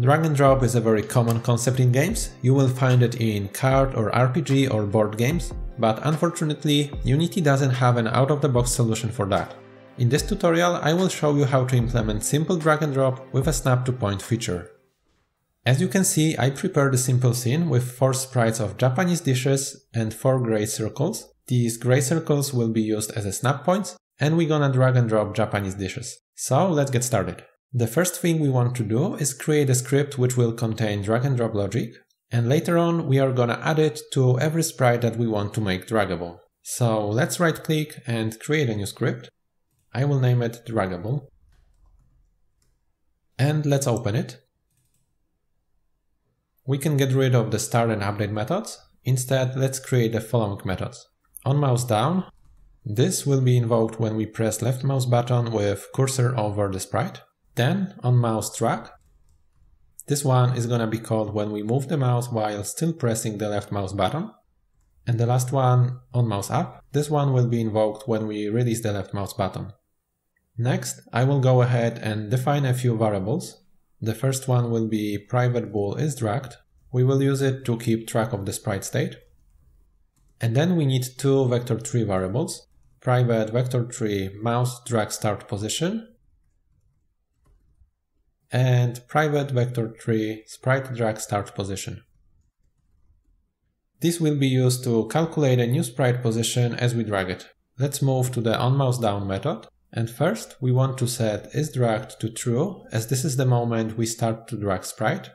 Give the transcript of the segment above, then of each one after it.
Drag and drop is a very common concept in games. You will find it in card or RPG or board games, but unfortunately Unity doesn't have an out-of-the-box solution for that. In this tutorial I will show you how to implement simple drag and drop with a snap to point feature. As you can see, I prepared a simple scene with 4 sprites of Japanese dishes and 4 grey circles. These grey circles will be used as a snap points and we're gonna drag and drop Japanese dishes. So let's get started. The first thing we want to do is create a script which will contain drag and drop logic and later on we are gonna add it to every sprite that we want to make draggable. So let's right click and create a new script. I will name it draggable. And let's open it. We can get rid of the start and update methods. Instead, let's create the following methods. On mouse down, this will be invoked when we press left mouse button with cursor over the sprite. Then on mouse drag, this one is gonna be called when we move the mouse while still pressing the left mouse button. And the last one on mouse up, this one will be invoked when we release the left mouse button. Next, I will go ahead and define a few variables the first one will be private bool is dragged. We will use it to keep track of the sprite state. And then we need two vector three variables, private vector three mouse drag start position and private vector three sprite drag start position. This will be used to calculate a new sprite position as we drag it. Let's move to the onMouseDown method. And first, we want to set isDragged to true, as this is the moment we start to drag sprite.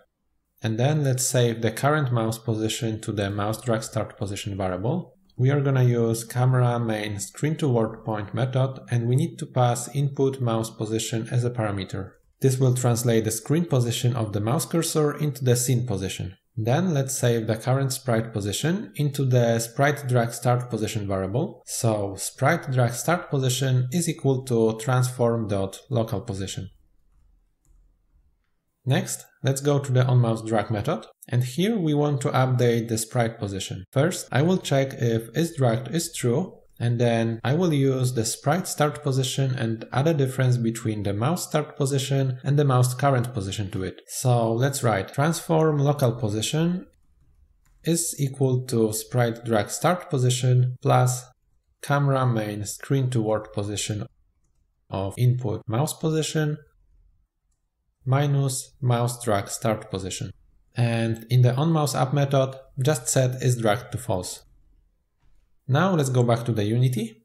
And then let's save the current mouse position to the mouse drag start position variable. We are gonna use camera main screen to world point method and we need to pass input mouse position as a parameter. This will translate the screen position of the mouse cursor into the scene position. Then let's save the current sprite position into the sprite drag start position variable. So sprite drag start position is equal to transform.local position. Next, let's go to the onMouse drag method. And here we want to update the sprite position. First, I will check if isDragged is true and then I will use the sprite start position and add a difference between the mouse start position and the mouse current position to it. So let's write transform local position is equal to sprite drag start position plus camera main screen to world position of input mouse position minus mouse drag start position. And in the onMouse up method, just set is dragged to false. Now let's go back to the Unity.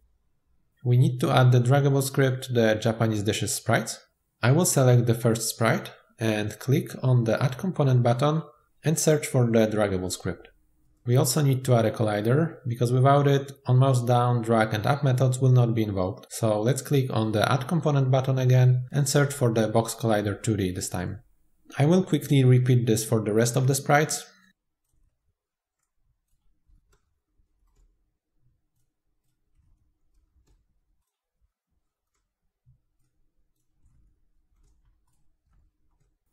We need to add the draggable script to the Japanese dishes sprites. I will select the first sprite and click on the add component button and search for the draggable script. We also need to add a collider because without it, on mouse down, drag and up methods will not be invoked. So let's click on the add component button again and search for the box collider 2D this time. I will quickly repeat this for the rest of the sprites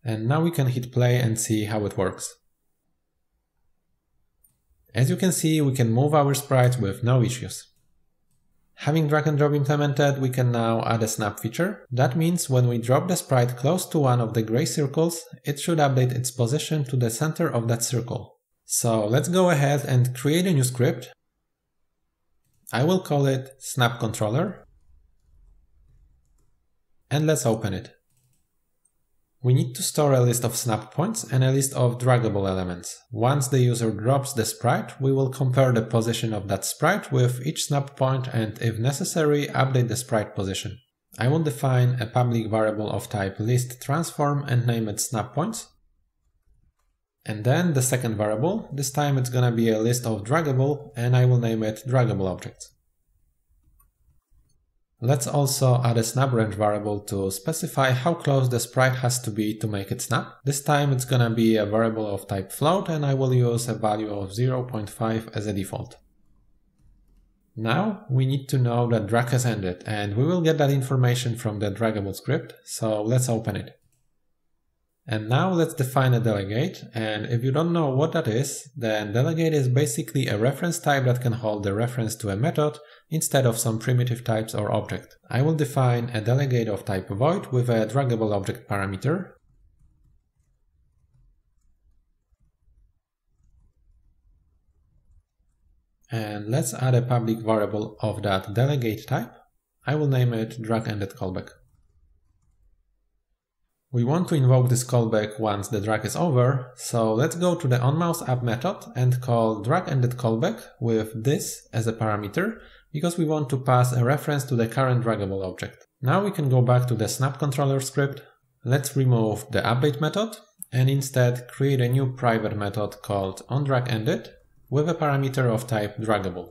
And now we can hit play and see how it works. As you can see, we can move our sprites with no issues. Having drag and drop implemented, we can now add a snap feature. That means when we drop the sprite close to one of the gray circles, it should update its position to the center of that circle. So let's go ahead and create a new script. I will call it snap controller. And let's open it. We need to store a list of snap points and a list of draggable elements. Once the user drops the sprite, we will compare the position of that sprite with each snap point and, if necessary, update the sprite position. I will define a public variable of type list transform and name it snap points. And then the second variable, this time it's gonna be a list of draggable and I will name it draggable objects. Let's also add a snap range variable to specify how close the sprite has to be to make it snap. This time it's gonna be a variable of type float and I will use a value of 0.5 as a default. Now we need to know that drag has ended and we will get that information from the draggable script, so let's open it. And now let's define a delegate. And if you don't know what that is, then delegate is basically a reference type that can hold the reference to a method instead of some primitive types or object. I will define a delegate of type void with a draggable object parameter. And let's add a public variable of that delegate type. I will name it drag-ended callback. We want to invoke this callback once the drag is over, so let's go to the onMouseUp method and call dragEndedCallback with this as a parameter, because we want to pass a reference to the current draggable object. Now we can go back to the snap controller script. Let's remove the update method and instead create a new private method called onDragEnded with a parameter of type draggable.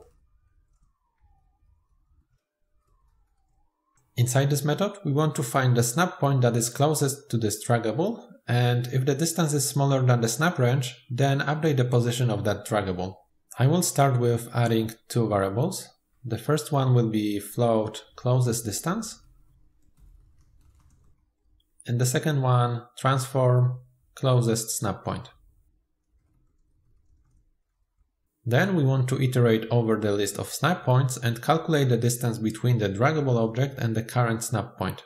Inside this method, we want to find the snap point that is closest to this draggable, and if the distance is smaller than the snap range, then update the position of that draggable. I will start with adding two variables. The first one will be float closest distance, and the second one transform closest snap point. Then we want to iterate over the list of snap points and calculate the distance between the draggable object and the current snap point.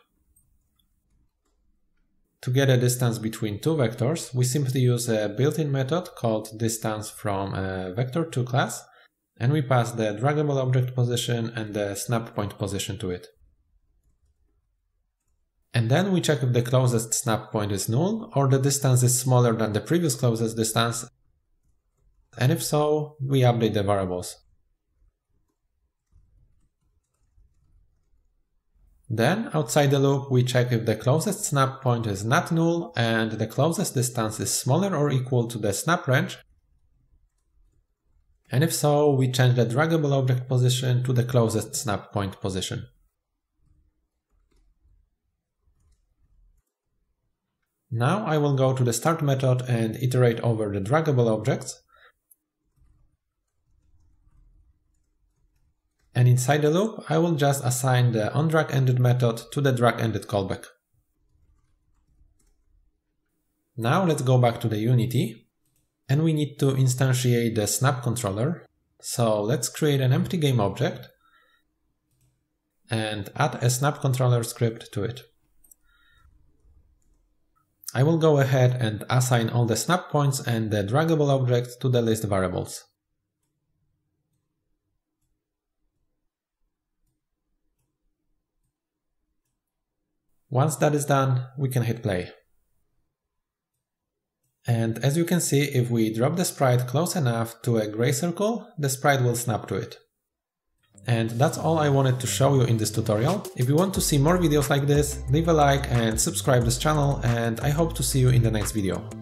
To get a distance between two vectors, we simply use a built-in method called distance from a vector2 class, and we pass the draggable object position and the snap point position to it. And then we check if the closest snap point is null or the distance is smaller than the previous closest distance and if so, we update the variables. Then, outside the loop, we check if the closest snap point is not null and the closest distance is smaller or equal to the snap range. And if so, we change the draggable object position to the closest snap point position. Now I will go to the start method and iterate over the draggable objects. And inside the loop, I will just assign the onDragEnded method to the dragEnded callback. Now let's go back to the Unity, and we need to instantiate the snap controller. So let's create an empty game object and add a snap controller script to it. I will go ahead and assign all the snap points and the draggable objects to the list variables. Once that is done, we can hit play. And as you can see, if we drop the sprite close enough to a gray circle, the sprite will snap to it. And that's all I wanted to show you in this tutorial. If you want to see more videos like this, leave a like and subscribe this channel and I hope to see you in the next video.